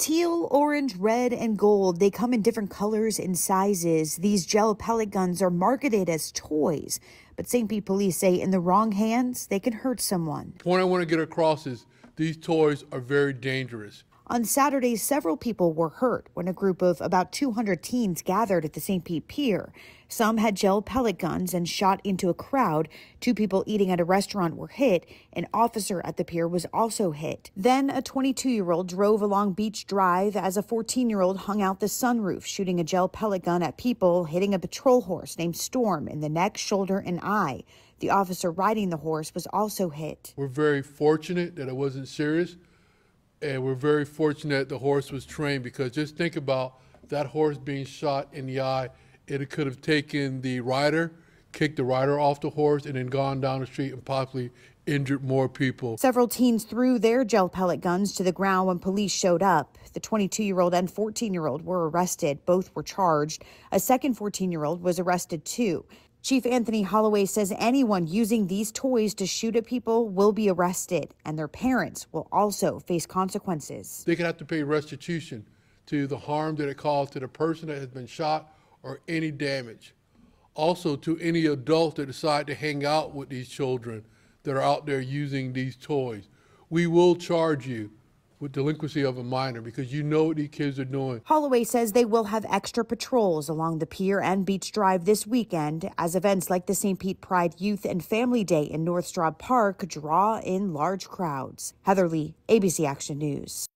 Teal, orange, red, and gold. They come in different colors and sizes. These gel pellet guns are marketed as toys, but St. Pete police say in the wrong hands, they can hurt someone. The point I want to get across is these toys are very dangerous. On Saturday, several people were hurt when a group of about 200 teens gathered at the St. Pete Pier. Some had gel pellet guns and shot into a crowd. Two people eating at a restaurant were hit. An officer at the pier was also hit. Then a 22 year old drove along Beach Drive as a 14 year old hung out the sunroof, shooting a gel pellet gun at people, hitting a patrol horse named Storm in the neck, shoulder, and eye. The officer riding the horse was also hit. We're very fortunate that it wasn't serious and we're very fortunate the horse was trained because just think about that horse being shot in the eye. It could have taken the rider, kicked the rider off the horse, and then gone down the street and possibly injured more people. Several teens threw their gel pellet guns to the ground when police showed up. The 22 year old and 14 year old were arrested. Both were charged. A second 14 year old was arrested too. Chief Anthony Holloway says anyone using these toys to shoot at people will be arrested, and their parents will also face consequences. They could have to pay restitution to the harm that it caused to the person that has been shot or any damage. Also, to any adult that decide to hang out with these children that are out there using these toys. We will charge you with delinquency of a minor because you know what these kids are doing. Holloway says they will have extra patrols along the pier and beach drive this weekend as events like the St. Pete Pride Youth and Family Day in North Straub Park draw in large crowds. Heather Lee, ABC Action News.